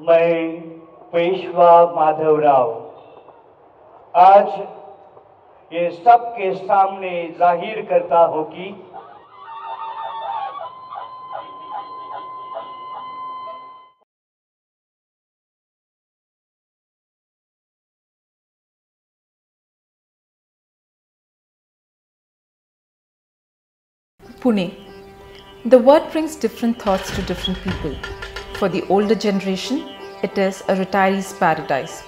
मैं पेशवा माधवराव। आज ये सबके सामने ज़ाहिर करता हूँ कि Pune the word brings different thoughts to different people For the older generation, it is a retiree's paradise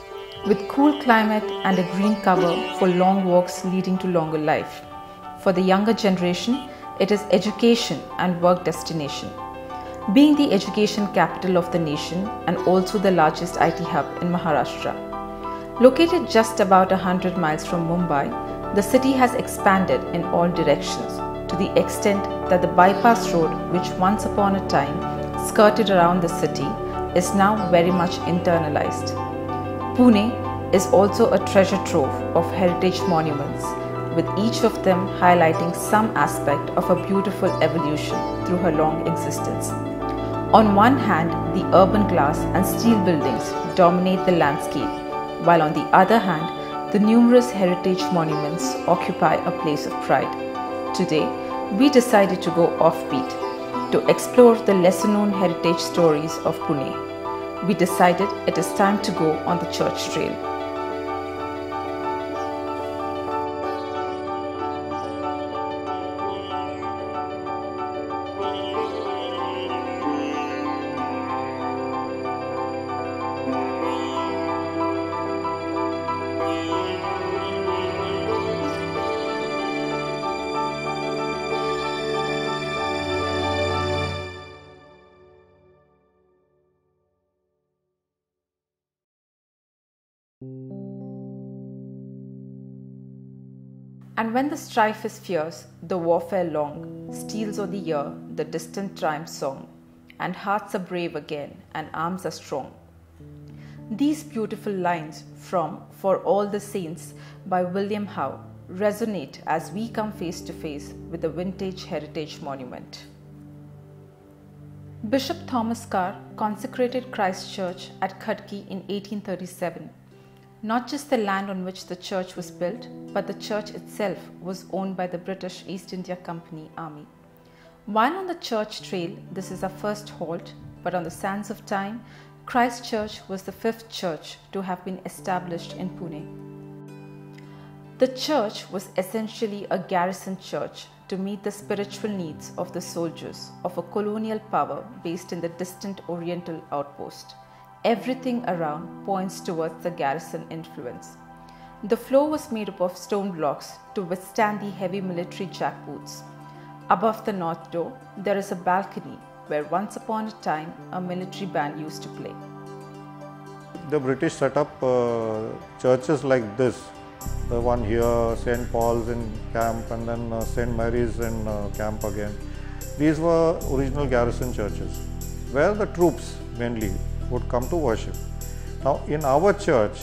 with cool climate and a green cover for long walks leading to longer life. For the younger generation, it is education and work destination. Being the education capital of the nation and also the largest IT hub in Maharashtra. Located just about 100 miles from Mumbai, the city has expanded in all directions to the extent that the bypass road, which once upon a time skirted around the city, is now very much internalized. Pune is also a treasure trove of heritage monuments, with each of them highlighting some aspect of a beautiful evolution through her long existence. On one hand, the urban glass and steel buildings dominate the landscape, while on the other hand, the numerous heritage monuments occupy a place of pride. Today, we decided to go offbeat to explore the lesser known heritage stories of Pune. We decided it is time to go on the church trail. And when the strife is fierce, the warfare long, steals on the ear the distant triumph song, and hearts are brave again, and arms are strong. These beautiful lines from For All the Saints by William How resonate as we come face to face with the vintage heritage monument. Bishop Thomas Carr consecrated Christ Church at Khadki in 1837 not just the land on which the church was built, but the church itself was owned by the British East India Company Army. While on the church trail, this is our first halt, but on the sands of time, Christ Church was the fifth church to have been established in Pune. The church was essentially a garrison church to meet the spiritual needs of the soldiers of a colonial power based in the distant Oriental outpost everything around points towards the garrison influence. The floor was made up of stone blocks to withstand the heavy military jackboots. Above the north door, there is a balcony where once upon a time a military band used to play. The British set up uh, churches like this. The one here, St. Paul's in camp, and then uh, St. Mary's in uh, camp again. These were original garrison churches where the troops mainly would come to worship. Now, in our church,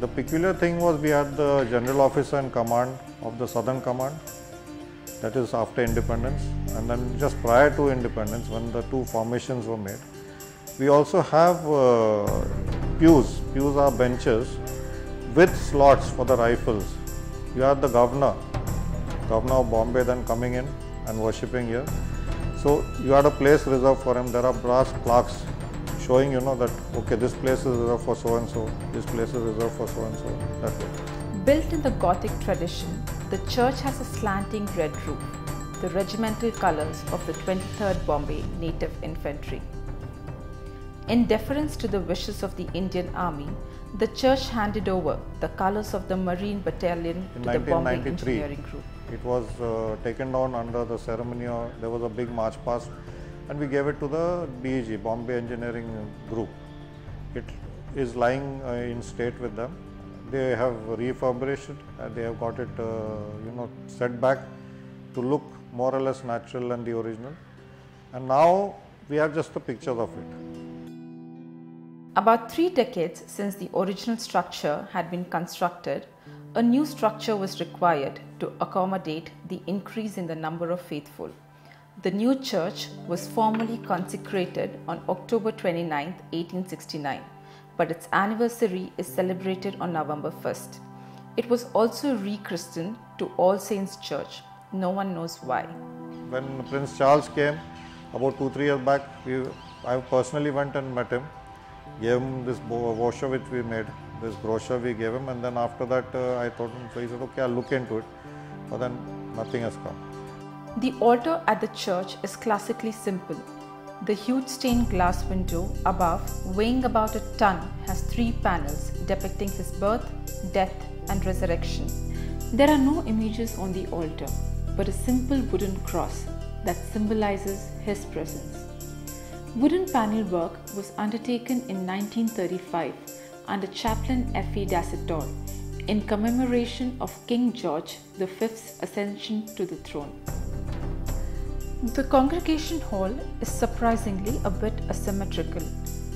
the peculiar thing was we had the general officer in command of the southern command, that is after independence, and then just prior to independence, when the two formations were made. We also have uh, pews, pews are benches with slots for the rifles. You had the governor, governor of Bombay, then coming in and worshipping here. So you had a place reserved for him. There are brass plaques showing you know that okay this place is reserved for so and so, this place is reserved for so and so. That way. Built in the Gothic tradition, the church has a slanting red roof, the regimental colours of the 23rd Bombay Native Infantry. In deference to the wishes of the Indian Army, the church handed over the colours of the Marine Battalion In to the Bombay Engineering Group. It was uh, taken down under the ceremony. There was a big march past, and we gave it to the BEG, Bombay Engineering Group. It is lying uh, in state with them. They have refurbished it, and they have got it, uh, you know, set back to look more or less natural and the original. And now we have just the pictures of it. About three decades since the original structure had been constructed, a new structure was required to accommodate the increase in the number of faithful. The new church was formally consecrated on October 29, 1869, but its anniversary is celebrated on November 1st. It was also rechristened to All Saints Church. No one knows why. When Prince Charles came about two, three years back, we, I personally went and met him, gave him this brochure which we made, this brochure we gave him, and then after that uh, I told him, so he said, okay, I'll look into it, but then nothing has come. The altar at the church is classically simple. The huge stained glass window above, weighing about a ton, has three panels depicting his birth, death, and resurrection. There are no images on the altar, but a simple wooden cross that symbolizes his presence. Wooden panel work was undertaken in 1935 under chaplain F.E. Dacitor in commemoration of King George V's ascension to the throne. The congregation hall is surprisingly a bit asymmetrical,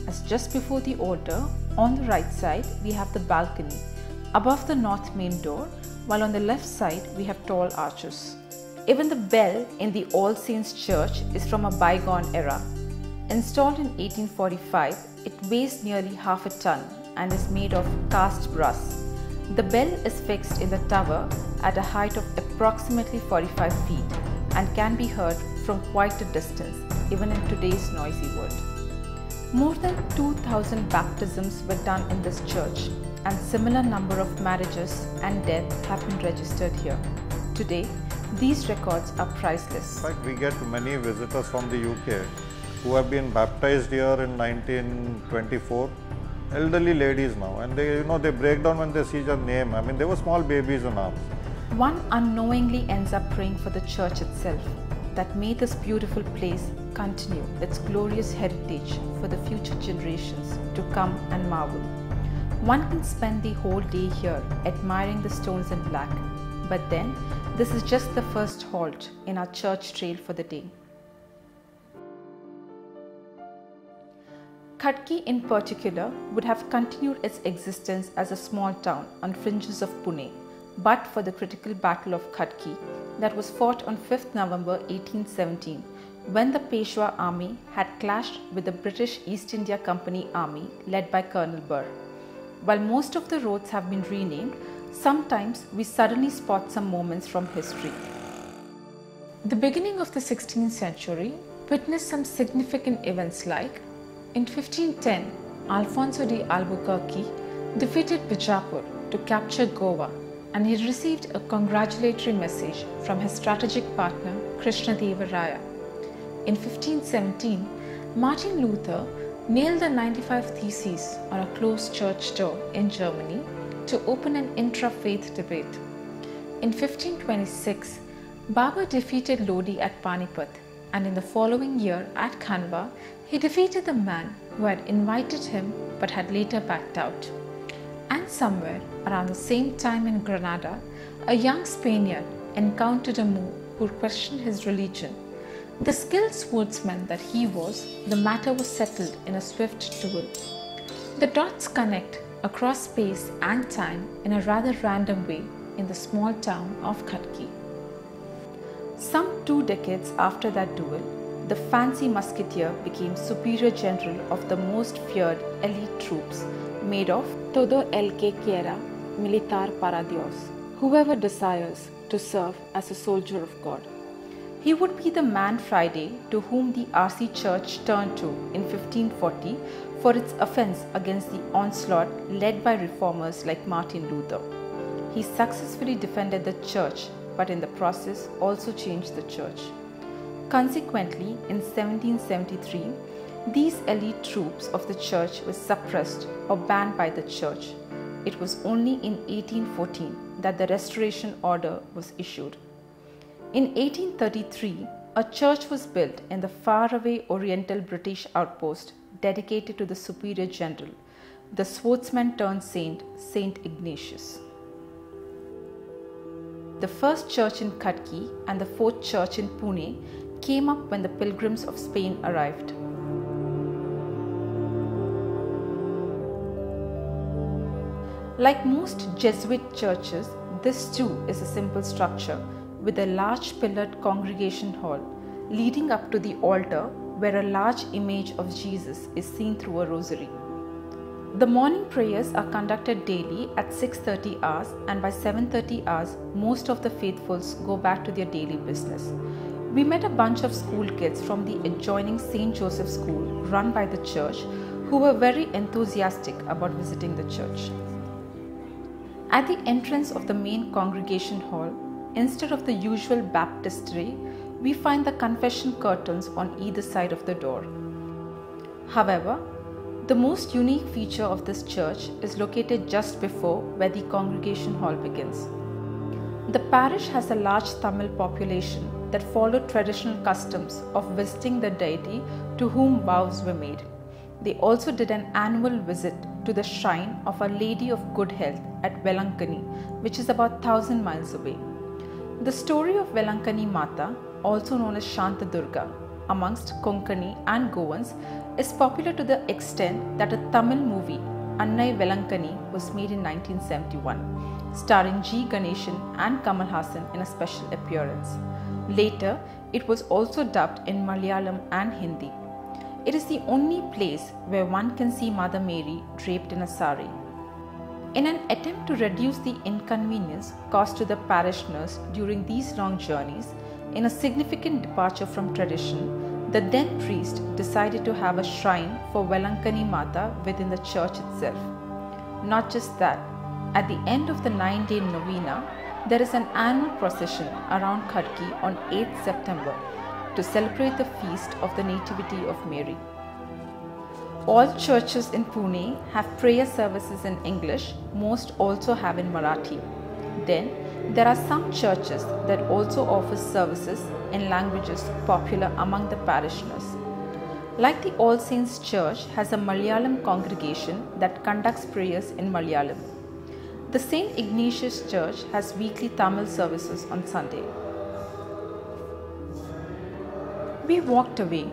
as just before the altar, on the right side, we have the balcony, above the north main door, while on the left side, we have tall arches. Even the bell in the All Saints Church is from a bygone era. Installed in 1845, it weighs nearly half a ton and is made of cast brass. The bell is fixed in the tower at a height of approximately 45 feet and can be heard from quite a distance, even in today's noisy world. More than 2000 baptisms were done in this church and similar number of marriages and deaths have been registered here. Today, these records are priceless. In fact, we get many visitors from the UK who have been baptized here in 1924 elderly ladies now and they you know they break down when they see your name i mean they were small babies in arms one unknowingly ends up praying for the church itself that may this beautiful place continue its glorious heritage for the future generations to come and marvel. One can spend the whole day here admiring the stones in black but then this is just the first halt in our church trail for the day. Khadki in particular would have continued its existence as a small town on fringes of Pune, but for the critical Battle of Khadki that was fought on 5th November 1817 when the Peshwa army had clashed with the British East India Company army led by Colonel Burr. While most of the roads have been renamed, sometimes we suddenly spot some moments from history. The beginning of the 16th century witnessed some significant events like in 1510, Alfonso de Albuquerque defeated Bijapur to capture Goa and he received a congratulatory message from his strategic partner Krishnadeva Raya. In 1517, Martin Luther nailed the 95 Theses on a closed church door in Germany to open an intra-faith debate. In 1526, Babur defeated Lodi at Panipat and in the following year at Khanwa, he defeated the man who had invited him but had later backed out. And somewhere around the same time in Granada, a young Spaniard encountered a Moor who questioned his religion. The skilled swordsman that he was, the matter was settled in a swift duel. The dots connect across space and time in a rather random way in the small town of Khadki. Some two decades after that duel, the fancy musketeer became superior general of the most feared elite troops made of todo el que quiera militar para Dios, whoever desires to serve as a soldier of God. He would be the man Friday to whom the RC Church turned to in 1540 for its offense against the onslaught led by reformers like Martin Luther. He successfully defended the church, but in the process also changed the church. Consequently, in 1773, these elite troops of the church were suppressed or banned by the church. It was only in 1814 that the Restoration Order was issued. In 1833, a church was built in the faraway Oriental British outpost dedicated to the Superior General, the swordsman turned saint, Saint Ignatius. The first church in Khadki and the fourth church in Pune came up when the pilgrims of Spain arrived. Like most Jesuit churches, this too is a simple structure with a large pillared congregation hall, leading up to the altar where a large image of Jesus is seen through a rosary. The morning prayers are conducted daily at 6:30 hours and by 7:30 hours most of the faithfuls go back to their daily business. We met a bunch of school kids from the adjoining St. Joseph School run by the church who were very enthusiastic about visiting the church. At the entrance of the main congregation hall, instead of the usual baptistry, we find the confession curtains on either side of the door. However, the most unique feature of this church is located just before where the congregation hall begins. The parish has a large Tamil population that follow traditional customs of visiting the deity to whom vows were made. They also did an annual visit to the shrine of Our Lady of Good Health at Velankani, which is about 1000 miles away. The story of Velankani Mata, also known as Shanta Durga, amongst Konkani and Goans is popular to the extent that a Tamil movie, Annai Velankani, was made in 1971, starring G. Ganeshan and Kamal Haasan in a special appearance. Later, it was also dubbed in Malayalam and Hindi. It is the only place where one can see Mother Mary draped in a sari. In an attempt to reduce the inconvenience caused to the parishioners during these long journeys, in a significant departure from tradition, the then priest decided to have a shrine for Velankani Mata within the church itself. Not just that, at the end of the nine day novena, there is an annual procession around Khadki on 8th September to celebrate the feast of the Nativity of Mary. All churches in Pune have prayer services in English, most also have in Marathi. Then, there are some churches that also offer services in languages popular among the parishioners. Like the All Saints Church has a Malayalam congregation that conducts prayers in Malayalam. The St. Ignatius Church has weekly Tamil services on Sunday. We walked away,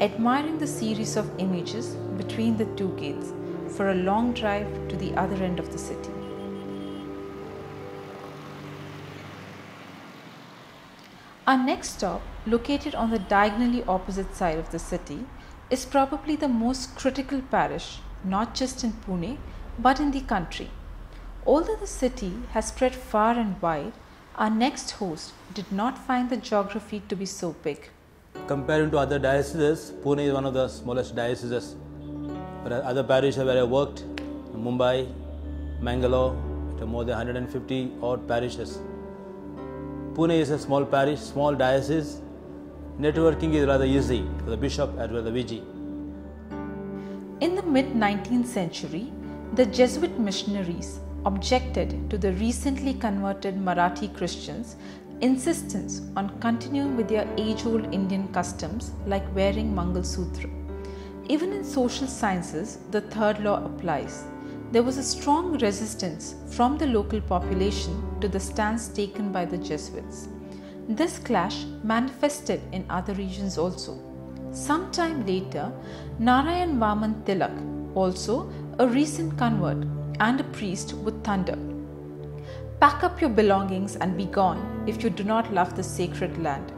admiring the series of images between the two gates for a long drive to the other end of the city. Our next stop, located on the diagonally opposite side of the city, is probably the most critical parish, not just in Pune, but in the country. Although the city has spread far and wide, our next host did not find the geography to be so big. Comparing to other dioceses, Pune is one of the smallest dioceses. But other parishes where I worked, Mumbai, Mangalore, more than 150 odd parishes. Pune is a small parish, small diocese. Networking is rather easy for the bishop as well as the VG. In the mid 19th century, the Jesuit missionaries objected to the recently converted Marathi Christians' insistence on continuing with their age old Indian customs like wearing Mangal Sutra. Even in social sciences, the third law applies there was a strong resistance from the local population to the stance taken by the Jesuits. This clash manifested in other regions also. Sometime later, Narayan Vaman Tilak, also a recent convert and a priest, with thunder Pack up your belongings and be gone if you do not love the sacred land.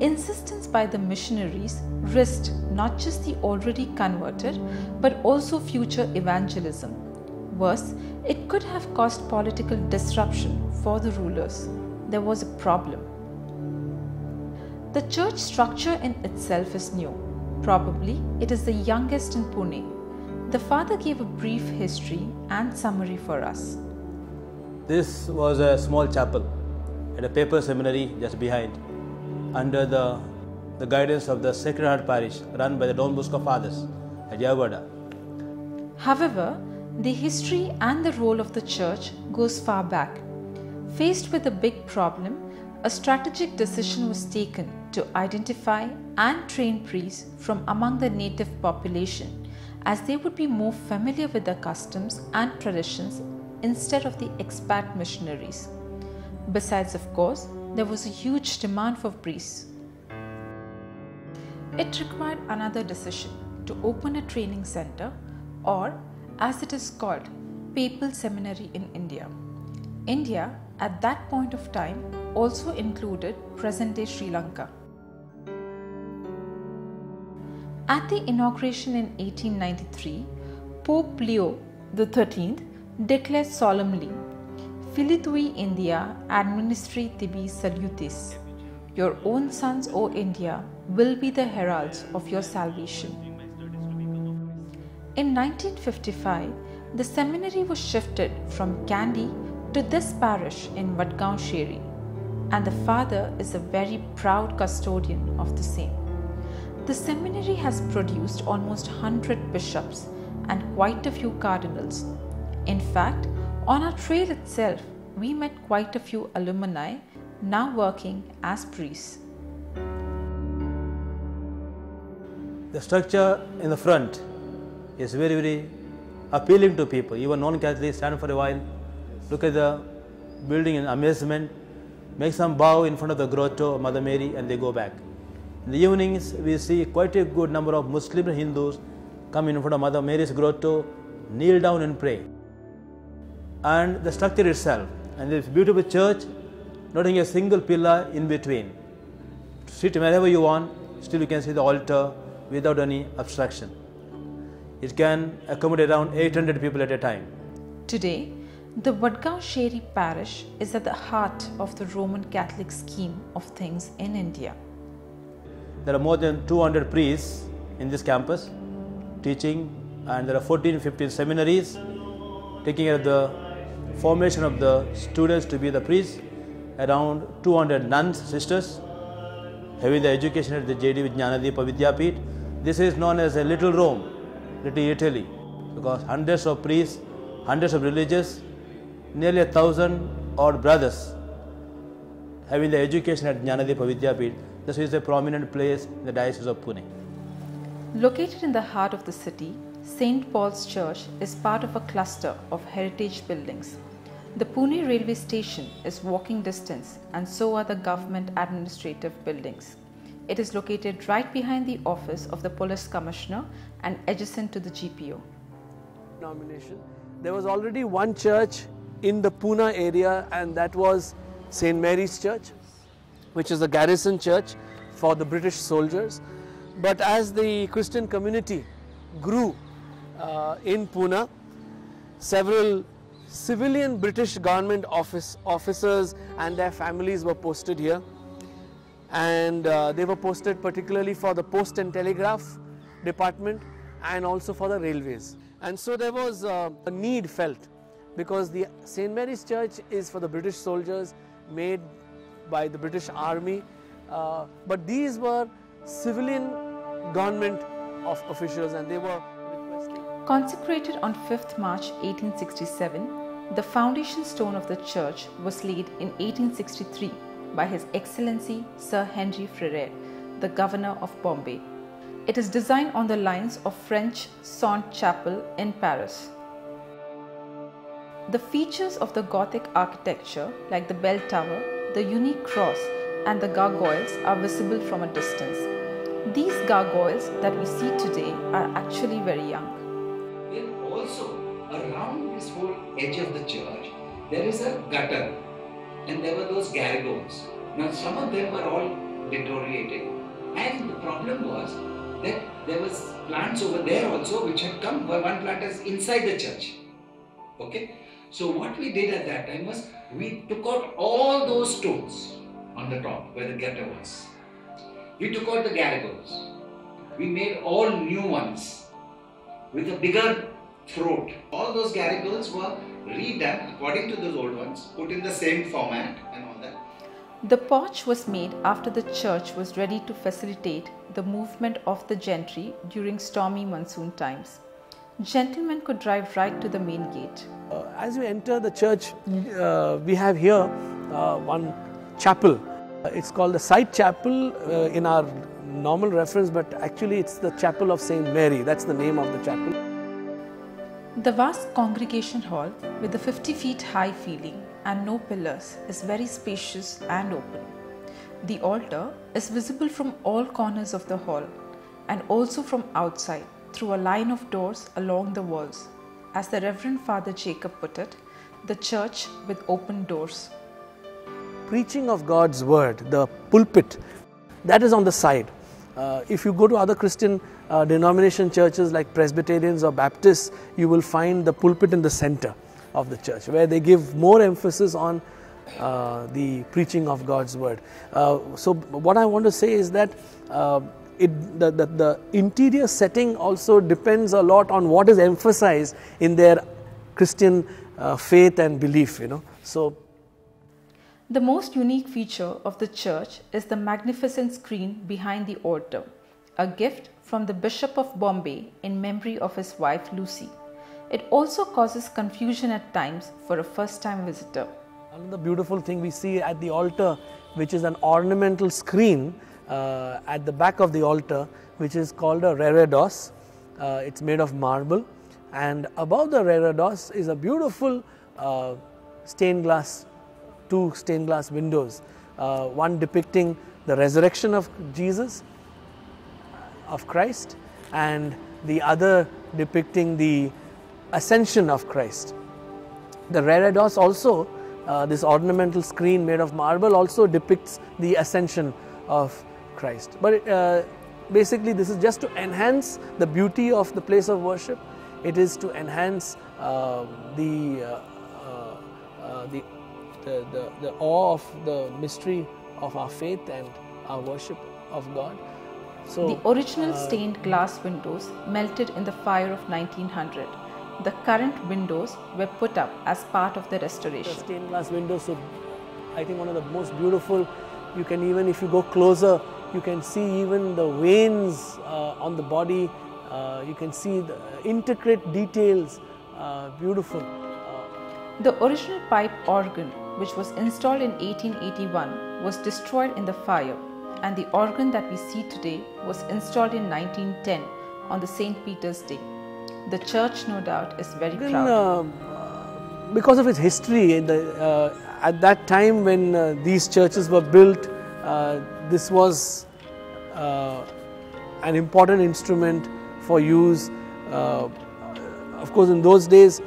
Insistence by the missionaries risked not just the already converted but also future evangelism. Worse, it could have caused political disruption for the rulers. There was a problem. The church structure in itself is new. Probably it is the youngest in Pune. The father gave a brief history and summary for us. This was a small chapel at a Papal Seminary just behind under the, the guidance of the Sacred Heart Parish run by the Don Bosco Fathers at Yerwada. However, the history and the role of the church goes far back. Faced with a big problem, a strategic decision was taken to identify and train priests from among the native population as they would be more familiar with the customs and traditions instead of the expat missionaries. Besides, of course, there was a huge demand for priests. It required another decision to open a training center or, as it is called, Papal Seminary in India. India, at that point of time, also included present day Sri Lanka. At the inauguration in 1893, Pope Leo XIII declared solemnly, Filitui India administri tibi salutis. Your own sons, O India, will be the heralds of your salvation. In 1955, the seminary was shifted from Kandy to this parish in Vadgaon Sheri, and the father is a very proud custodian of the same. The seminary has produced almost 100 bishops and quite a few cardinals. In fact, on our trail itself, we met quite a few alumni now working as priests. The structure in the front is very, very appealing to people. Even non Catholics stand for a while, look at the building in amazement, make some bow in front of the grotto of Mother Mary, and they go back. In the evenings, we see quite a good number of Muslim Hindus come in front of Mother Mary's grotto, kneel down and pray. And the structure itself, and this beautiful church, not having a single pillar in between. Sit wherever you want, still you can see the altar without any obstruction. It can accommodate around 800 people at a time. Today, the Vadgaon Sheri parish is at the heart of the Roman Catholic scheme of things in India. There are more than 200 priests in this campus teaching, and there are 14 15 seminaries taking care of the formation of the students to be the priests, around 200 nuns, sisters, having the education at the JD Vijnanadeepa Vidyapeeth. This is known as a little Rome, little Italy, because hundreds of priests, hundreds of religious, nearly a thousand odd brothers having the education at Jnanadeepa Vidyapeeth. This is a prominent place in the Diocese of Pune. Located in the heart of the city, St. Paul's Church is part of a cluster of heritage buildings. The Pune railway station is walking distance and so are the government administrative buildings. It is located right behind the office of the police commissioner and adjacent to the GPO. Nomination. There was already one church in the Pune area and that was St. Mary's Church, which is a garrison church for the British soldiers. But as the Christian community grew uh, in Pune, several civilian British government office officers and their families were posted here and uh, they were posted particularly for the post and telegraph department and also for the railways and so there was uh, a need felt because the St. Mary's Church is for the British soldiers made by the British Army uh, but these were civilian government of officials and they were Consecrated on 5th March 1867, the foundation stone of the church was laid in 1863 by His Excellency Sir Henry Frere, the Governor of Bombay. It is designed on the lines of French Sainte-Chapelle in Paris. The features of the Gothic architecture, like the bell tower, the unique cross, and the gargoyles, are visible from a distance. These gargoyles that we see today are actually very young. Edge of the church, there is a gutter, and there were those gargoyles. Now some of them were all deteriorated, and the problem was that there was plants over there also which had come. One plant is inside the church. Okay, so what we did at that time was we took out all those stones on the top where the gutter was. We took out the gargoyles. We made all new ones with a bigger throat. All those gargoyles were redone according to those old ones, put in the same format and all that. The porch was made after the church was ready to facilitate the movement of the gentry during stormy monsoon times. Gentlemen could drive right to the main gate. Uh, as you enter the church, uh, we have here uh, one chapel. Uh, It's called the side chapel uh, in our normal reference, but actually it's the chapel of Saint Mary. That's the name of the chapel. The vast congregation hall, with the 50 feet high ceiling and no pillars, is very spacious and open. The altar is visible from all corners of the hall and also from outside through a line of doors along the walls. As the Reverend Father Jacob put it, the church with open doors. Preaching of God's word, the pulpit, that is on the side. Uh, if you go to other Christian uh, denomination churches like Presbyterians or Baptists, you will find the pulpit in the center of the church, where they give more emphasis on uh, the preaching of God's word. Uh, so, what I want to say is that uh, it, the, the, the interior setting also depends a lot on what is emphasized in their Christian uh, faith and belief. You know, so The most unique feature of the church is the magnificent screen behind the altar, a gift from the Bishop of Bombay in memory of his wife Lucy. It also causes confusion at times for a first time visitor. Another beautiful thing we see at the altar, which is an ornamental screen uh, at the back of the altar, which is called a reredos. Uh, it's made of marble, and above the reredos is a beautiful uh, stained glass, two stained glass windows, uh, one depicting the resurrection of Jesus, of Christ, and the other depicting the ascension of Christ. The reredos also uh, this ornamental screen made of marble also depicts the ascension of Christ. But uh, basically, this is just to enhance the beauty of the place of worship. It is to enhance uh, the, uh, uh, the, the, the, the awe of the mystery of our faith and our worship of God. So, The original stained glass windows melted in the fire of 1900. The current windows were put up as part of the restoration. the stained glass windows. So, I think one of the most beautiful. You can even, if you go closer, you can see even the veins uh, on the body. Uh, you can see the intricate details. Uh, beautiful. Uh, The original pipe organ, which was installed in 1881, was destroyed in the fire, and the organ that we see today was installed in 1910 on the St. Peter's Day. The church, no doubt, is very then, proud. uh, because of its history, the, uh, at that time when uh, these churches were built, uh, this was uh, an important instrument for use. Uh, of course, in those days,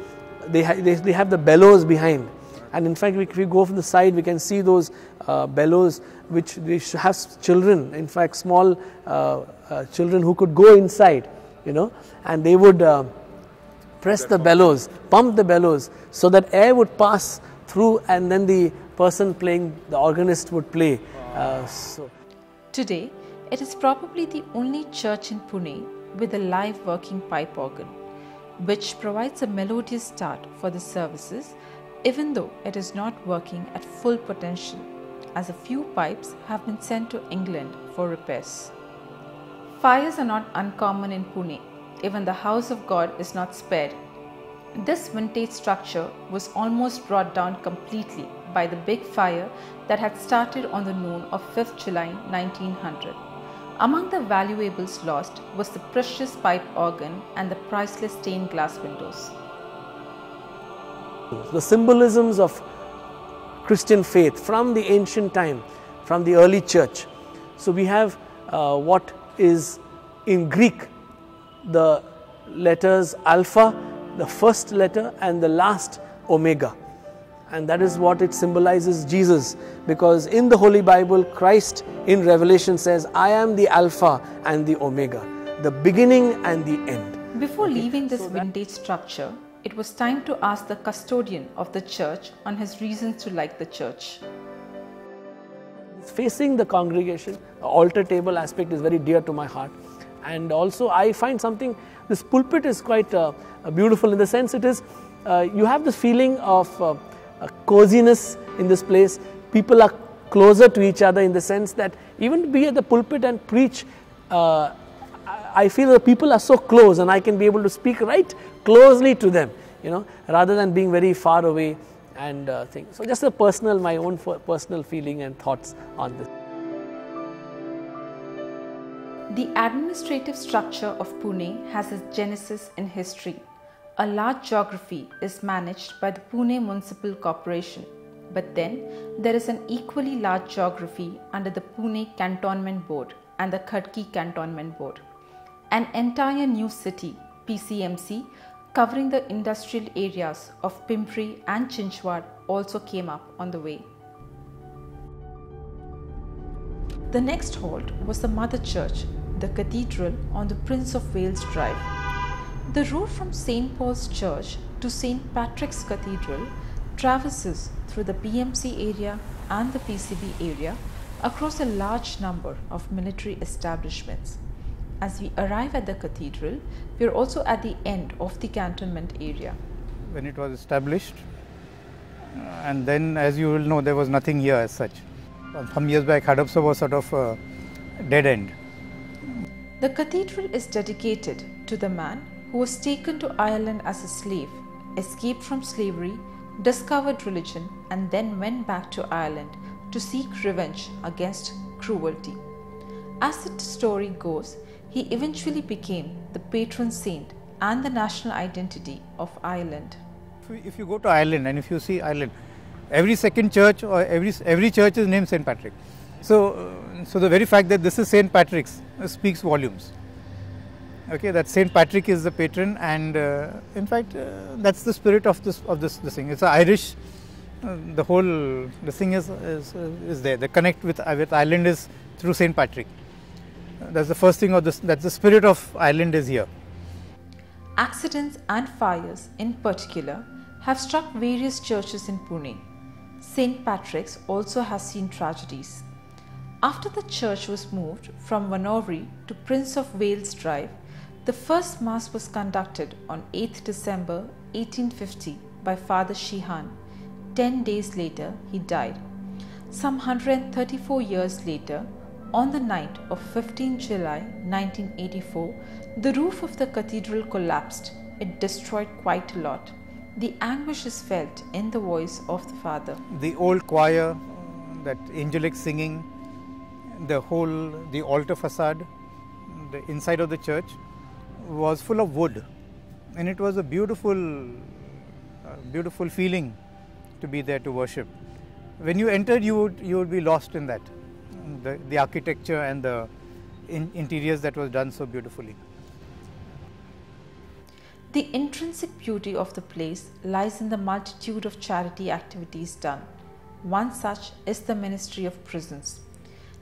they, ha- they, they have the bellows behind. And in fact, if we go from the side, we can see those uh, bellows which they have children, in fact, small uh, uh, children who could go inside, you know, and they would uh, press the bellows, pump the bellows so that air would pass through and then the person playing, the organist would play. So, Today, it is probably the only church in Pune with a live working pipe organ, which provides a melodious start for the services, even though it is not working at full potential, as a few pipes have been sent to England for repairs. Fires are not uncommon in Pune. Even the house of God is not spared. This vintage structure was almost brought down completely by the big fire that had started on the noon of 5th July 1900. Among the valuables lost was the precious pipe organ and the priceless stained glass windows. The symbolisms of Christian faith from the ancient time, from the early church. So we have uh, what is in Greek the letters alpha, the first letter, and the last omega. And that is what it symbolizes Jesus because in the Holy Bible, Christ in Revelation says, I am the Alpha and the Omega, the beginning and the end. Before leaving this vintage structure, it was time to ask the custodian of the church on his reasons to like the church. facing the congregation the altar table aspect is very dear to my heart and also i find something this pulpit is quite uh, uh, beautiful in the sense it is uh, you have this feeling of uh, coziness in this place people are closer to each other in the sense that even to be at the pulpit and preach uh, I- feel the people are so close and I can be able to speak right closely to them, you know, rather than being very far away and uh, things. So just a personal, my own personal feeling and thoughts on this. The administrative structure of Pune has its genesis in history. A large geography is managed by the Pune Municipal Corporation, but then there is an equally large geography under the Pune Cantonment Board and the Khadki Cantonment Board. An entire new city, PCMC, covering the industrial areas of Pimpri and Chinchwad also came up on the way. The next halt was the mother church, the the cathedral on the Prince of Wales Drive. The road from St. Paul's Church to St. Patrick's Cathedral traverses through the PMC area and the PCB area across a large number of military establishments. As we arrive at the cathedral, we are also at the end of the cantonment area. When it was established, uh, and then as you will know, there was nothing here as such. Some years back, Hadapsar was sort of a dead end. The cathedral is dedicated to the man who was taken to Ireland as a slave, escaped from slavery, discovered religion, and then went back to Ireland to seek revenge against cruelty. As the story goes, he eventually became the patron saint and the national identity of Ireland. If you go to Ireland and if you see Ireland, every second church or every every church is named Saint Patrick. So, uh, so the very fact that this is Saint Patrick's speaks volumes. Okay, that Saint Patrick is the patron, and uh, in fact, uh, that's the spirit of this of this this thing. It's Irish. Uh, the whole the thing is is, is there. The connect with with Ireland is through Saint Patrick. That's the first thing. Of this, the spirit of Ireland is here. Accidents and fires, in particular, have struck various churches in Pune. St. Patrick's also has seen tragedies. After the church was moved from Wanowrie to Prince of Wales Drive, the first Mass was conducted on 8th December 1850 by Father Sheehan. Ten days later, he died. Some 134 years later, on the night of 15 July 1984, the roof of the cathedral collapsed. It destroyed quite a lot. The anguish is felt in the voice of the Father. The old choir, that angelic singing, the whole, the altar facade, the inside of the church was full of wood. And it was a beautiful, beautiful feeling to be there to worship. When you entered, you would, you would be lost in that the, the architecture and the in interiors that was done so beautifully. The intrinsic beauty of the place lies in the multitude of charity activities done. One such is the Ministry of Prisons.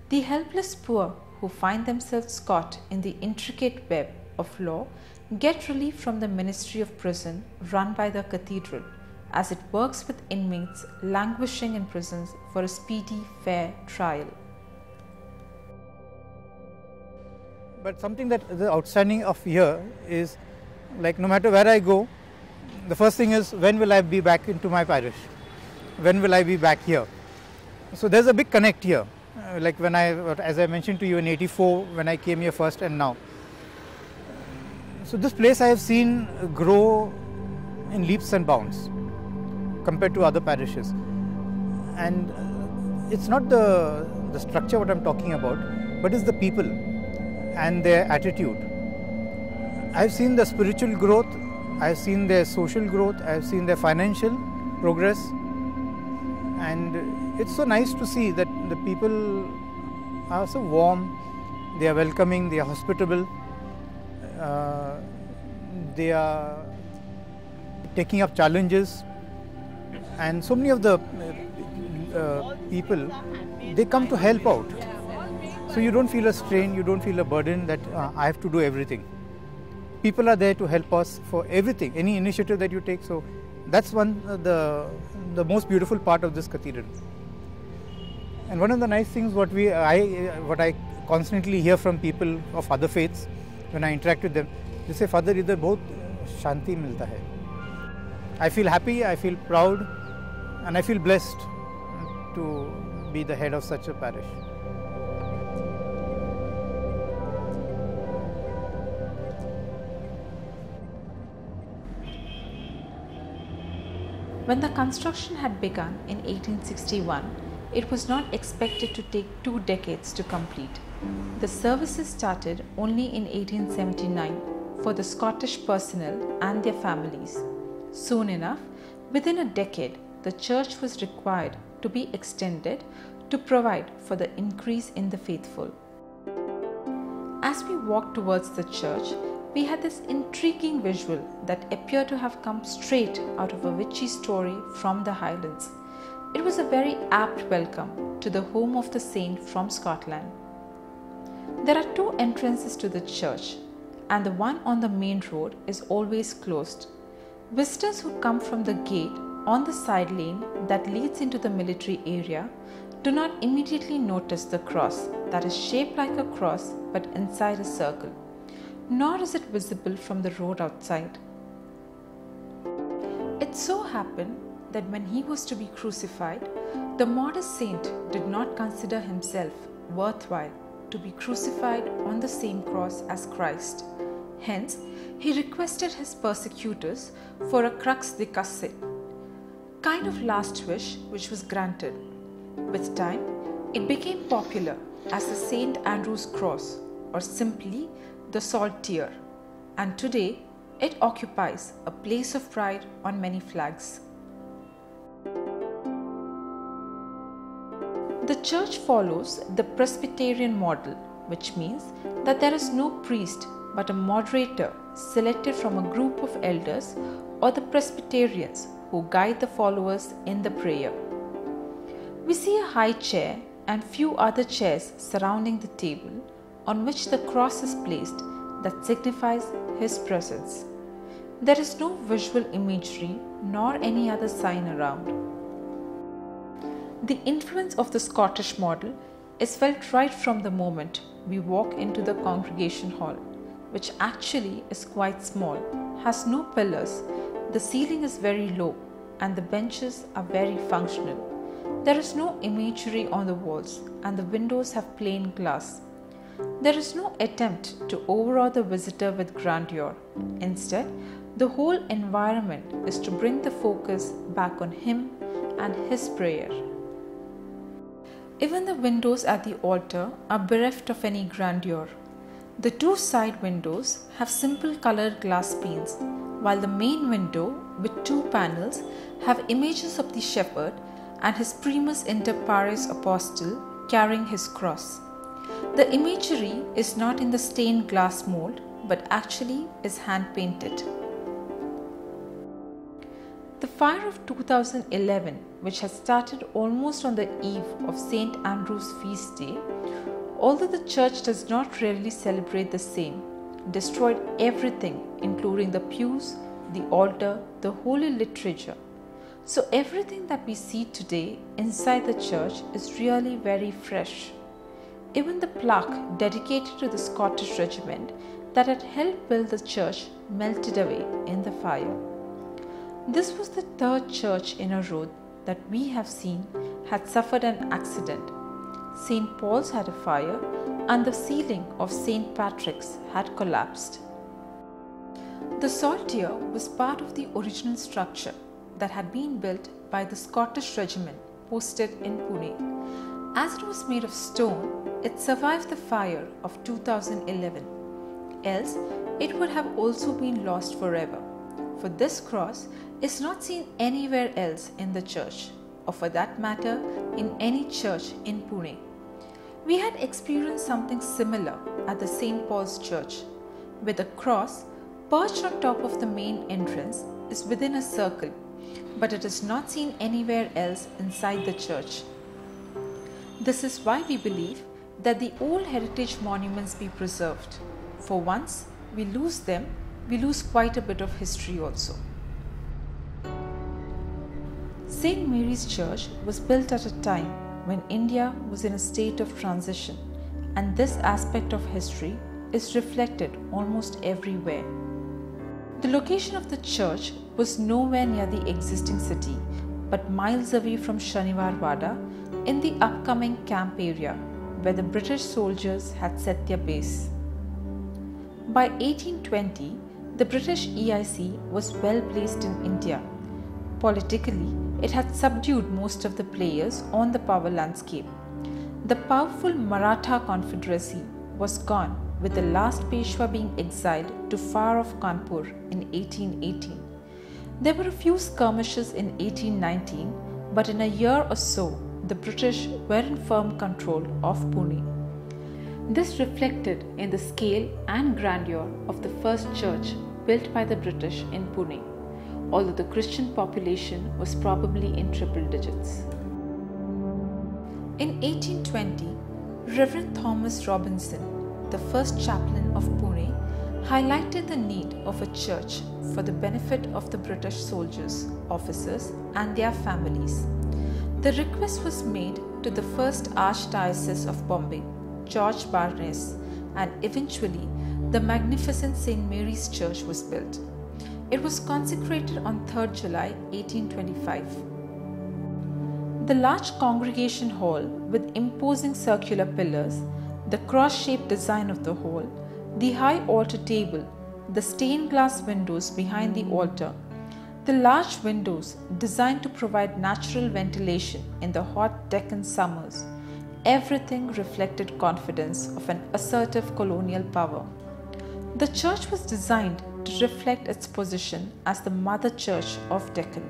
The helpless poor who find themselves caught in the intricate web of law get relief from the Ministry of Prison run by the cathedral as it works with inmates languishing in prisons for a speedy, fair trial. But something that is outstanding of here is like no matter where I go, the first thing is when will I be back into my parish? When will I be back here? So there's a big connect here. Uh, like when I, as I mentioned to you in 84, when I came here first and now. So this place I have seen grow in leaps and bounds compared to other parishes. And it's not the, the structure what I'm talking about, but it's the people and their attitude. I've seen the spiritual growth, I've seen their social growth, I've seen their financial progress, and it's so nice to see that the people are so warm, they are welcoming, they are hospitable, uh, they are taking up challenges, and so many of the uh, people they come to help out so you don't feel a strain, you don't feel a burden that uh, I have to do everything. People are there to help us for everything, any initiative that you take. So that's one uh, the the most beautiful part of this cathedral. And one of the nice things what we I what I constantly hear from people of other faiths when I interact with them, they say, Father, इधर बहुत shanti milta hai. I feel happy, I feel proud, and I feel blessed to be the head of such a parish. When the construction had begun in 1861, it was not expected to take two decades to complete. The services started only in 1879 for the Scottish personnel and their families. Soon enough, within a decade, the church was required to be extended to provide for the increase in the faithful. As we walked towards the church, we had this intriguing visual that appeared to have come straight out of a witchy story from the Highlands. It was a very apt welcome to the home of the saint from Scotland. There are two entrances to the church, and the one on the main road is always closed. Visitors who come from the gate on the side lane that leads into the military area do not immediately notice the cross that is shaped like a cross but inside a circle, nor is it visible from the road outside. It so happened that when he was to be crucified, the modest saint did not consider himself worthwhile to be crucified on the same cross as Christ. Hence, he requested his persecutors for a crux decussata, kind of last wish which was granted. With time, it became popular as the St. Andrew's Cross or simply the Saltire, and today it occupies a place of pride on many flags. The church follows the Presbyterian model, which means that there is no priest but a moderator selected from a group of elders or the Presbyterians who guide the followers in the prayer. We see a high chair and few other chairs surrounding the table on which the cross is placed that signifies his presence. There is no visual imagery nor any other sign around. The influence of the Scottish model is felt right from the moment we walk into the congregation hall, which actually is quite small, has no pillars, the ceiling is very low, and the benches are very functional. There is no imagery on the walls, and the windows have plain glass. There is no attempt to overawe the visitor with grandeur. Instead, the whole environment is to bring the focus back on him and his prayer. Even the windows at the altar are bereft of any grandeur. The two side windows have simple colored glass panes, while the main window with two panels have images of the shepherd and his primus inter pares apostle carrying his cross. The imagery is not in the stained glass mold but actually is hand painted. The fire of 2011, which had started almost on the eve of St. Andrew's feast day, although the church does not really celebrate the same, destroyed everything, including the pews, the altar, the holy literature. So, everything that we see today inside the church is really very fresh. Even the plaque dedicated to the Scottish regiment that had helped build the church melted away in the fire. This was the third church in a row that we have seen had suffered an accident. St. Paul's had a fire, and the ceiling of St. Patrick's had collapsed. The saltire was part of the original structure that had been built by the Scottish regiment posted in Pune. As it was made of stone, it survived the fire of 2011. Else, it would have also been lost forever. For this cross is not seen anywhere else in the church, or for that matter, in any church in Pune. We had experienced something similar at the St. Paul's Church, where the cross, perched on top of the main entrance, is within a circle, but it is not seen anywhere else inside the church. This is why we believe that the old heritage monuments be preserved. For once we lose them, we lose quite a bit of history also. St. Mary's Church was built at a time when India was in a state of transition, and this aspect of history is reflected almost everywhere. The location of the church was nowhere near the existing city, but miles away from Shaniwar Wada in the upcoming camp area where the British soldiers had set their base. By 1820, the British EIC was well placed in India. Politically, it had subdued most of the players on the power landscape. The powerful Maratha Confederacy was gone with the last Peshwa being exiled to far off Kanpur in 1818. There were a few skirmishes in 1819, but in a year or so, the British were in firm control of Pune. This reflected in the scale and grandeur of the first church built by the British in Pune although the Christian population was probably in triple digits. In 1820, Reverend Thomas Robinson, the first chaplain of Pune, highlighted the need of a church for the benefit of the British soldiers, officers, and their families. The request was made to the first Archdiocese of Bombay, George Barnes, and eventually the magnificent St. Mary's Church was built. It was consecrated on 3rd July 1825. The large congregation hall with imposing circular pillars, the cross shaped design of the hall, the high altar table, the stained glass windows behind the altar, the large windows designed to provide natural ventilation in the hot Deccan summers, everything reflected confidence of an assertive colonial power. The church was designed to reflect its position as the mother church of Deccan.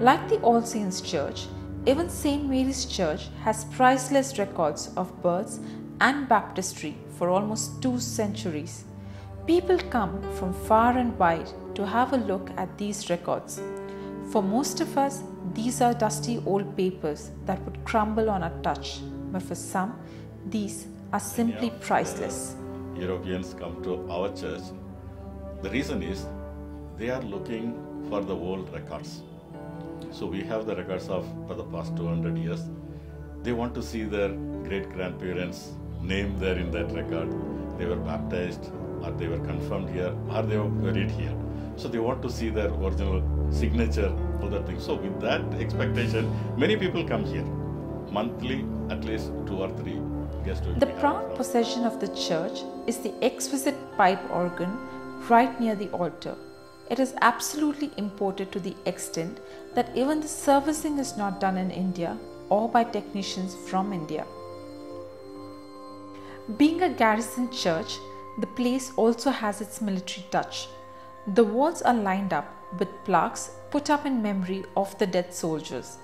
Like the All Saints Church, even St. Mary's Church has priceless records of births and baptistry for almost two centuries. People come from far and wide to have a look at these records. For most of us, these are dusty old papers that would crumble on a touch, but for some, these are simply priceless. Europeans come to our church. The reason is they are looking for the old records. So we have the records of for the past 200 years. They want to see their great grandparents' name there in that record. They were baptized, or they were confirmed here, or they were buried here. So they want to see their original signature, all that thing. So with that expectation, many people come here. Monthly, at least two or three guests. The proud possession of the church is the exquisite pipe organ right near the altar. It is absolutely imported to the extent that even the servicing is not done in India or by technicians from India. Being a garrison church, the place also has its military touch. The walls are lined up with plaques put up in memory of the dead soldiers.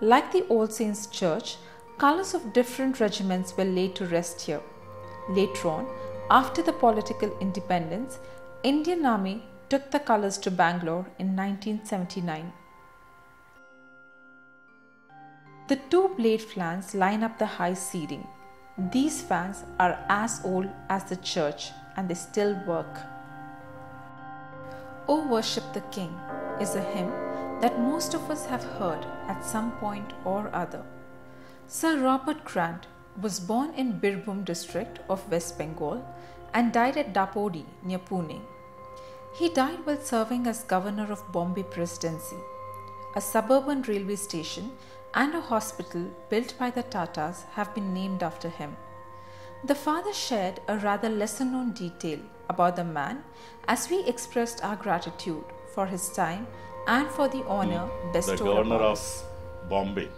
Like the All Saints Church, colors of different regiments were laid to rest here. Later on, after the political independence, Indian Army took the colors to Bangalore in 1979. The two blade fans line up the high ceiling. These fans are as old as the church and they still work. O Worship the King is a hymn that most of us have heard at some point or other. Sir Robert Grant was born in Birbhum district of West Bengal and died at Dapodi near Pune. He died while serving as governor of Bombay Presidency. A suburban railway station and a hospital built by the Tatas have been named after him. The father shared a rather lesser known detail about the man as we expressed our gratitude for his time and for the honor bestowed the governor of. Bombay,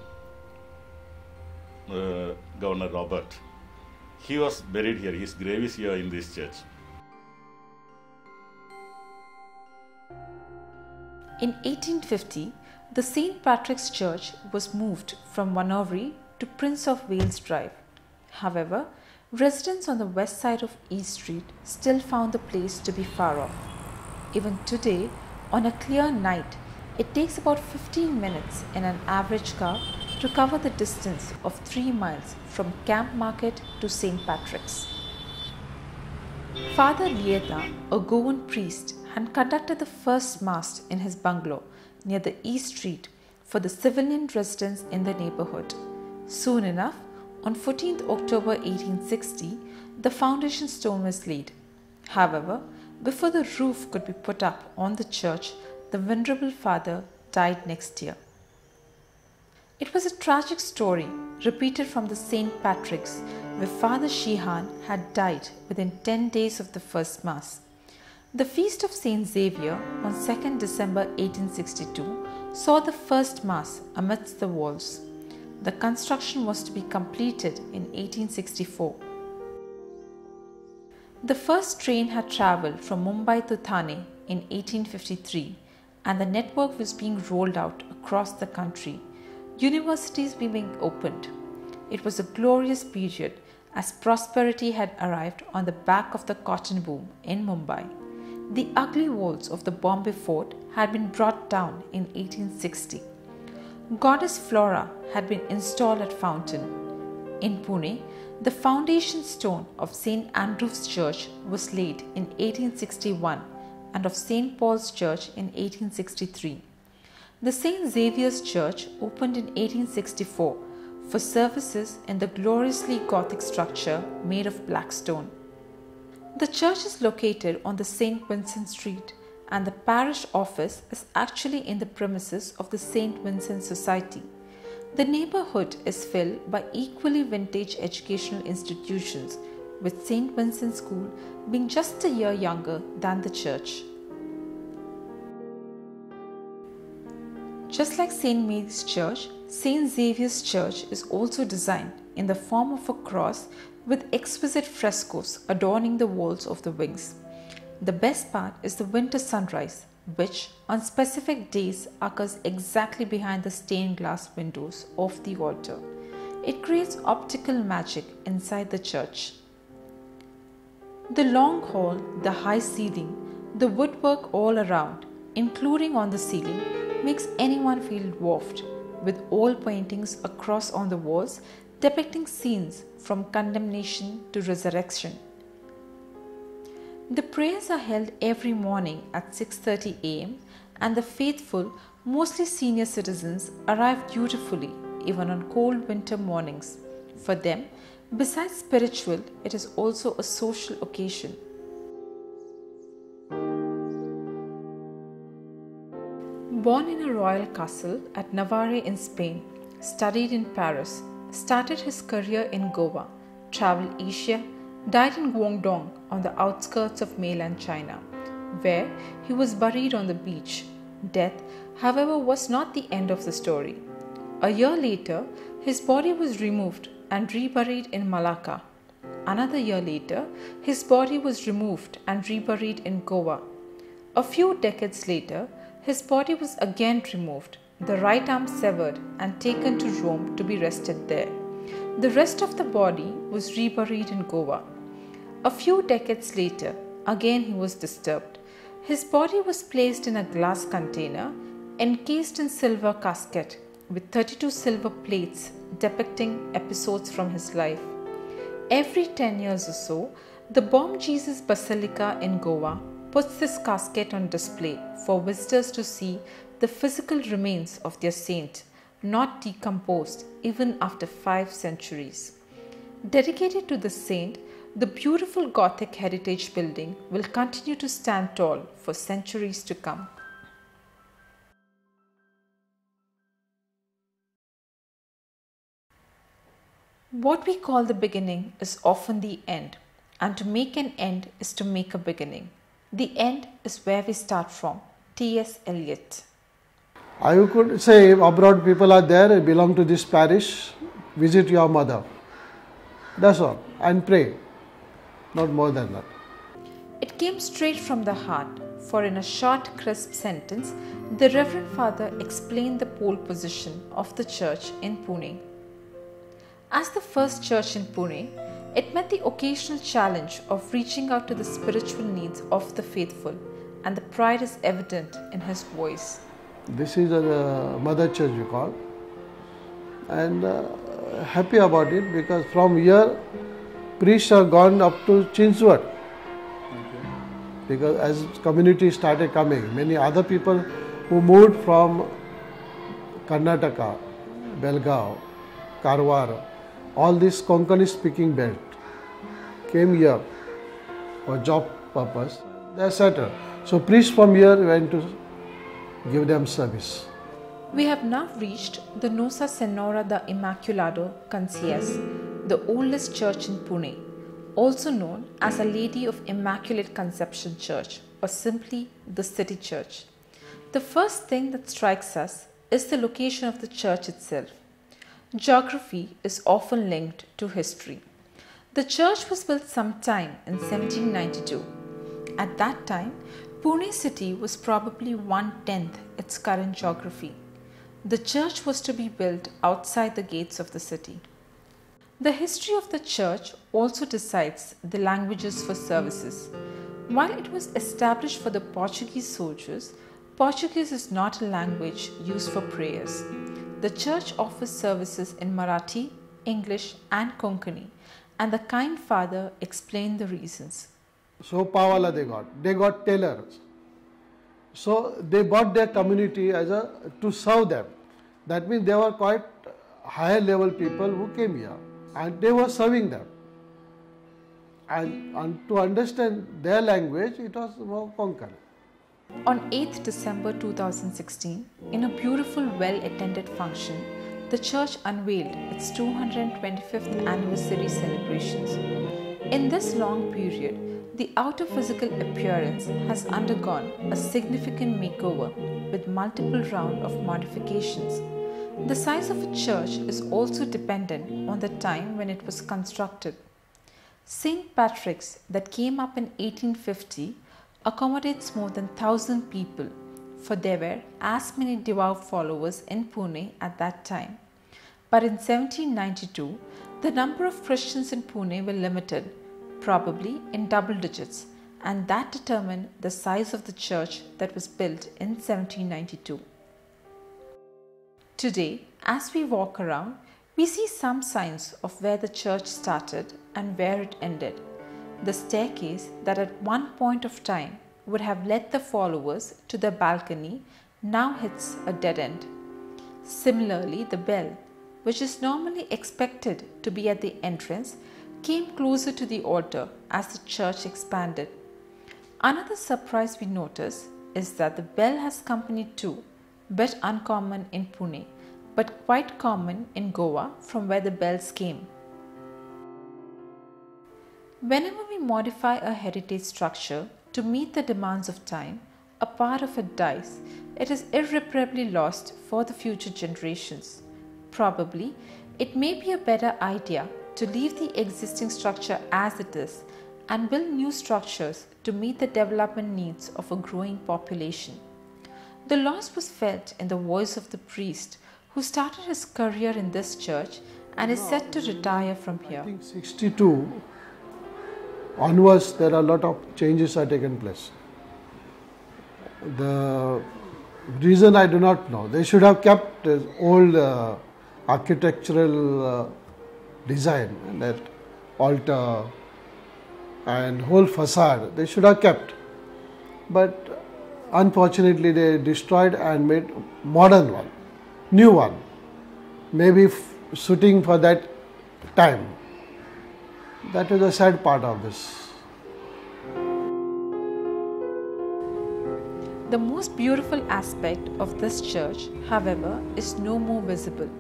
uh, Governor Robert, he was buried here. His grave is here in this church. In 1850, the St. Patrick's Church was moved from Wanowri to Prince of Wales Drive. However, residents on the west side of East Street still found the place to be far off. Even today, on a clear night, it takes about 15 minutes in an average car to cover the distance of 3 miles from Camp Market to St. Patrick's. Father Lieta, a Goan priest, had conducted the first mass in his bungalow near the East Street for the civilian residents in the neighborhood. Soon enough, on 14th October 1860, the foundation stone was laid. However, before the roof could be put up on the church, the venerable father died next year. It was a tragic story repeated from the St. Patrick's, where Father Sheehan had died within 10 days of the first Mass. The feast of Saint Xavier on 2nd December 1862 saw the first Mass amidst the walls. The construction was to be completed in 1864. The first train had travelled from Mumbai to Thane in 1853 and the network was being rolled out across the country. Universities were being opened. It was a glorious period as prosperity had arrived on the back of the cotton boom in Mumbai. The ugly walls of the Bombay fort had been brought down in 1860. Goddess Flora had been installed at Fountain. In Pune, The foundation stone of St. Andrew's Church was laid in 1861 and of St. Paul's Church in 1863. The St. Xavier's Church opened in 1864 for services in the gloriously Gothic structure made of black stone. The church is located on the St. Vincent Street and the parish office is actually in the premises of the St. Vincent Society. The neighborhood is filled by equally vintage educational institutions, with St. Vincent School being just a year younger than the church. Just like St. Mary's Church, St. Xavier's Church is also designed in the form of a cross with exquisite frescoes adorning the walls of the wings. The best part is the winter sunrise, which on specific days occurs exactly behind the stained glass windows of the altar. It creates optical magic inside the church. The long hall, the high ceiling, the woodwork all around, including on the ceiling, makes anyone feel dwarfed, with old paintings across on the walls depicting scenes from condemnation to resurrection. The prayers are held every morning at 6:30 a.m. and the faithful, mostly senior citizens, arrive dutifully even on cold winter mornings. For them, besides spiritual, it is also a social occasion. Born in a royal castle at Navarre in Spain, studied in Paris, started his career in Goa, traveled Asia, died in Guangdong on the outskirts of mainland China, where he was buried on the beach. Death, however, was not the end of the story. A year later, his body was removed and reburied in Malacca. Another year later, his body was removed and reburied in Goa. A few decades later, his body was again removed, the right arm severed, and taken to Rome to be rested there. The rest of the body was reburied in Goa. A few decades later, again he was disturbed. His body was placed in a glass container encased in silver casket with 32 silver plates depicting episodes from his life. Every 10 years or so, the Bom Jesus Basilica in Goa puts this casket on display for visitors to see the physical remains of their saint, not decomposed even after five centuries. Dedicated to the saint, the beautiful Gothic heritage building will continue to stand tall for centuries to come. What we call the beginning is often the end, and to make an end is to make a beginning. The end is where we start from. T.S. Eliot. I could say abroad people are there, belong to this parish, visit your mother. That's all. And pray. Not more than that. It came straight from the heart, for in a short, crisp sentence, the Reverend Father explained the pole position of the church in Pune. As the first church in Pune, it met the occasional challenge of reaching out to the spiritual needs of the faithful, and the pride is evident in his voice. This is a mother church we call, and uh, happy about it because from here priests are gone up to Chinchwad. Because as community started coming, many other people who moved from Karnataka, Belgaum, Karwar, all this Konkani speaking belt came here for job purpose. They settled. So priests from here went to give them service. We have now reached the Nossa Senhora da Imaculada Conceição, the oldest church in Pune, also known as a Lady of Immaculate Conception Church or simply the City Church. The first thing that strikes us is the location of the church itself. Geography is often linked to history. The church was built sometime in 1792. At that time, Pune city was probably one tenth its current geography. The church was to be built outside the gates of the city. The history of the church also decides the languages for services. While it was established for the Portuguese soldiers, Portuguese is not a language used for prayers. The church offers services in Marathi, English, and Konkani, and the kind father explained the reasons. So Pawala they got. They got tailors. So they bought their community as a to serve them. That means they were quite higher level people who came here and they were serving them. And, and to understand their language, it was more Konkan. On 8th December 2016, in a beautiful, well attended function, the church unveiled its 225th anniversary celebrations. In this long period, the outer physical appearance has undergone a significant makeover with multiple rounds of modifications. The size of a church is also dependent on the time when it was constructed. St. Patrick's, that came up in 1850, accommodates more than 1000 people, for there were as many devout followers in Pune at that time. But in 1792, the number of Christians in Pune were limited, probably in double digits, and that determined the size of the church that was built in 1792. Today, as we walk around, we see some signs of where the church started and where it ended. The staircase that at one point of time would have led the followers to the balcony now hits a dead end. Similarly, the bell, which is normally expected to be at the entrance, came closer to the altar as the church expanded. Another surprise we notice is that the bell has company too, bit uncommon in Pune, but quite common in Goa from where the bells came. Whenever we modify a heritage structure to meet the demands of time, a part of it dies, it is irreparably lost for the future generations. Probably, it may be a better idea to leave the existing structure as it is and build new structures to meet the development needs of a growing population. The loss was felt in the voice of the priest who started his career in this church and is set to retire from here. I think 62 onwards there are a lot of changes are taken place. The reason I do not know. They should have kept old uh, architectural uh, design that altar and whole facade. They should have kept, but unfortunately they destroyed and made modern one, new one, maybe f- suiting for that time. That is the sad part of this. The most beautiful aspect of this church, however, is no more visible.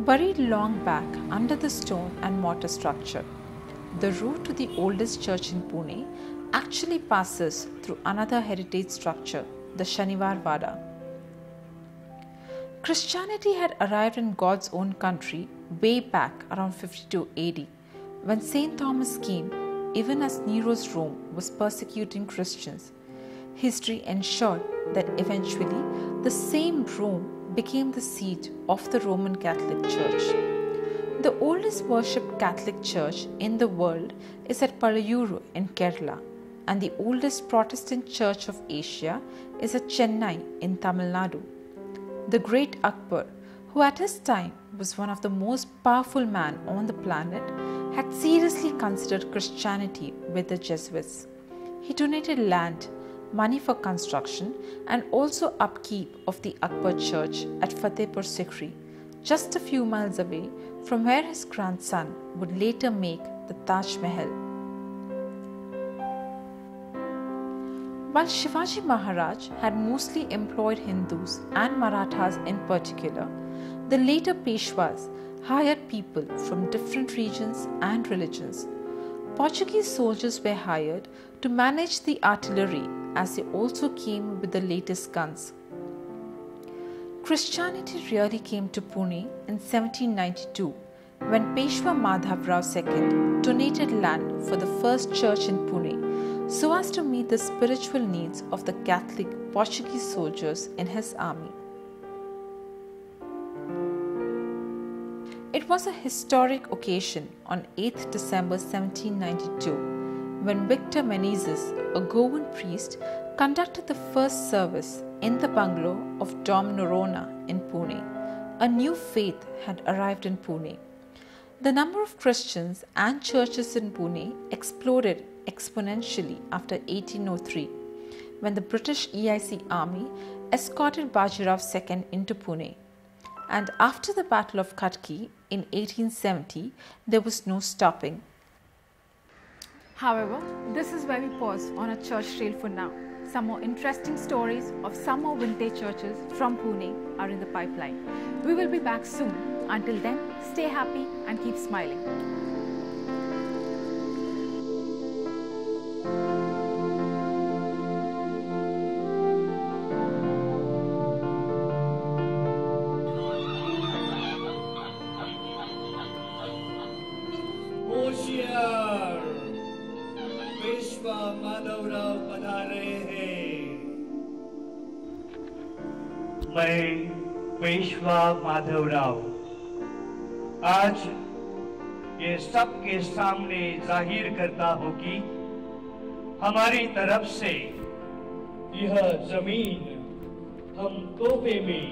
Buried long back under the stone and mortar structure, the route to the oldest church in Pune actually passes through another heritage structure, the Shaniwar Vada. Christianity had arrived in God's own country way back around 52 AD when St. Thomas came, even as Nero's Rome was persecuting Christians. History ensured that eventually the same Rome became the seat of the Roman Catholic Church. The oldest worshipped Catholic church in the world is at Palayuru in Kerala, and the oldest Protestant church of Asia is at Chennai in Tamil Nadu. The great Akbar, who at his time was one of the most powerful men on the planet, had seriously considered Christianity with the Jesuits. He donated land, money for construction, and also upkeep of the Akbar Church at Fatehpur Sikri, just a few miles away from where his grandson would later make the Taj Mahal. While Shivaji Maharaj had mostly employed Hindus and Marathas in particular, the later Peshwas hired people from different regions and religions. Portuguese soldiers were hired to manage the artillery as they also came with the latest guns. Christianity really came to Pune in 1792 when Peshwa Madhav Rao II donated land for the first church in Pune so as to meet the spiritual needs of the Catholic Portuguese soldiers in his army. It was a historic occasion on 8th December 1792 when Victor Menezes, a Goan priest, conducted the first service in the bungalow of Dom Noronha in Pune. A new faith had arrived in Pune. The number of Christians and churches in Pune exploded exponentially after 1803 when the British EIC army escorted Bajirao II into Pune. And after the Battle of Khadki in 1870, there was no stopping. However, this is where we pause on a church trail for now. Some more interesting stories of some more vintage churches from Pune are in the pipeline. We will be back soon. Until then, stay happy and keep smiling. Madhavrao आज ये सबके सामने ज़ाहिर करता हूँ कि हमारी तरफ़ से यह ज़मीन हम तोहफे में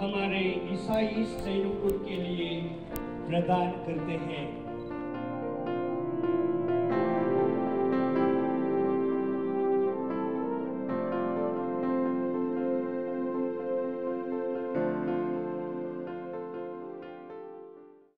हमारे ईसाई सैनिकों के लिए प्रदान करते हैं।